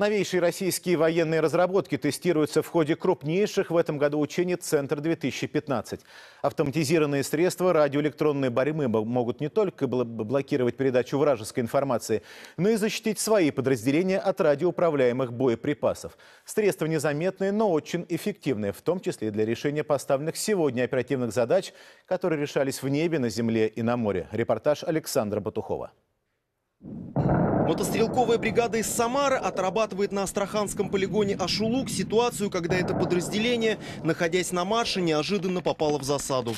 Новейшие российские военные разработки тестируются в ходе крупнейших в этом году учений «Центр-2015». Автоматизированные средства радиоэлектронной борьбы могут не только блокировать передачу вражеской информации, но и защитить свои подразделения от радиоуправляемых боеприпасов. Средства незаметные, но очень эффективные, в том числе для решения поставленных сегодня оперативных задач, которые решались в небе, на земле и на море. Репортаж Александра Батухова. Мотострелковая бригада из Самары отрабатывает на Астраханском полигоне Ашулук ситуацию, когда это подразделение, находясь на марше, неожиданно попало в засаду.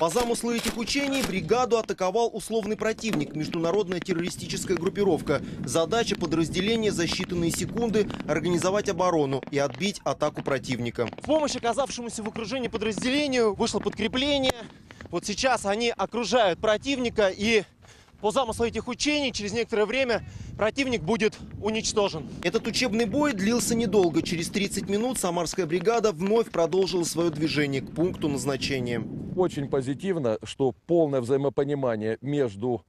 По замыслу этих учений бригаду атаковал условный противник – международная террористическая группировка. Задача подразделения за считанные секунды – организовать оборону и отбить атаку противника. В помощь оказавшемуся в окружении подразделению вышло подкрепление. Вот сейчас они окружают противника и по замыслу этих учений, через некоторое время противник будет уничтожен. Этот учебный бой длился недолго. Через 30 минут Самарская бригада вновь продолжила свое движение к пункту назначения. Очень позитивно, что полное взаимопонимание между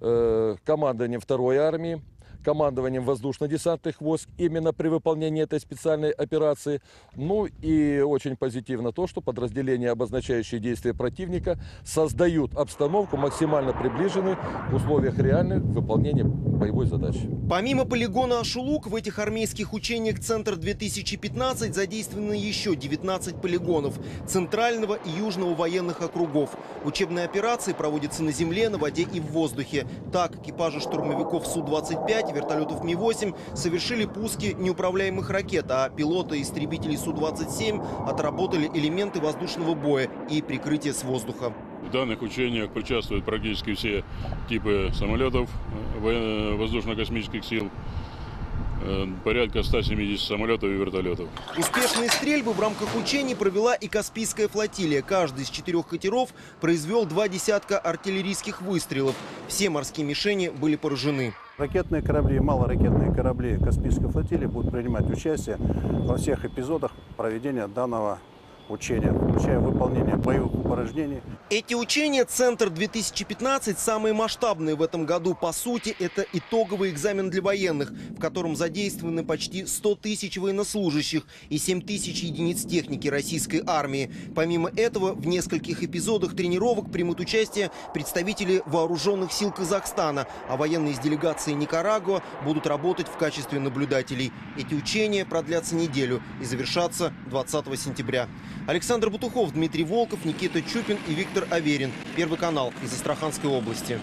э, командованием второй армии, командованием воздушно-десантных войск именно при выполнении этой специальной операции. Ну и очень позитивно то, что подразделения, обозначающие действия противника, создают обстановку максимально приближенную в условиях реальных выполнения боевой задачи. Помимо полигона Ашулук, в этих армейских учениях «Центр-2015» задействованы еще 19 полигонов Центрального и Южного военных округов. Учебные операции проводятся на земле, на воде и в воздухе. Так, экипажи штурмовиков Су-25 вертолетов Ми-8 совершили пуски неуправляемых ракет, а пилоты истребителей Су-27 отработали элементы воздушного боя и прикрытие с воздуха. В данных учениях участвуют практически все типы самолетов э, воздушно-космических сил. Э, порядка 170 самолетов и вертолетов. Успешные стрельбы в рамках учений провела и Каспийская флотилия. Каждый из четырех катеров произвел два десятка артиллерийских выстрелов. Все морские мишени были поражены. Ракетные корабли и малоракетные корабли Каспийской флотилии будут принимать участие во всех эпизодах проведения данного учения, включая выполнение боевых упражнений. Эти учения «Центр-2015» самые масштабные в этом году. По сути, это итоговый экзамен для военных, в котором задействованы почти 100 тысяч военнослужащих и 7 тысяч единиц техники российской армии. Помимо этого, в нескольких эпизодах тренировок примут участие представители вооруженных сил Казахстана, а военные из делегации Никарагуа будут работать в качестве наблюдателей. Эти учения продлятся неделю и завершатся 20 сентября. Александр Бутухов, Дмитрий Волков, Никита Чупин и Виктор Аверин. Первый канал из Астраханской области.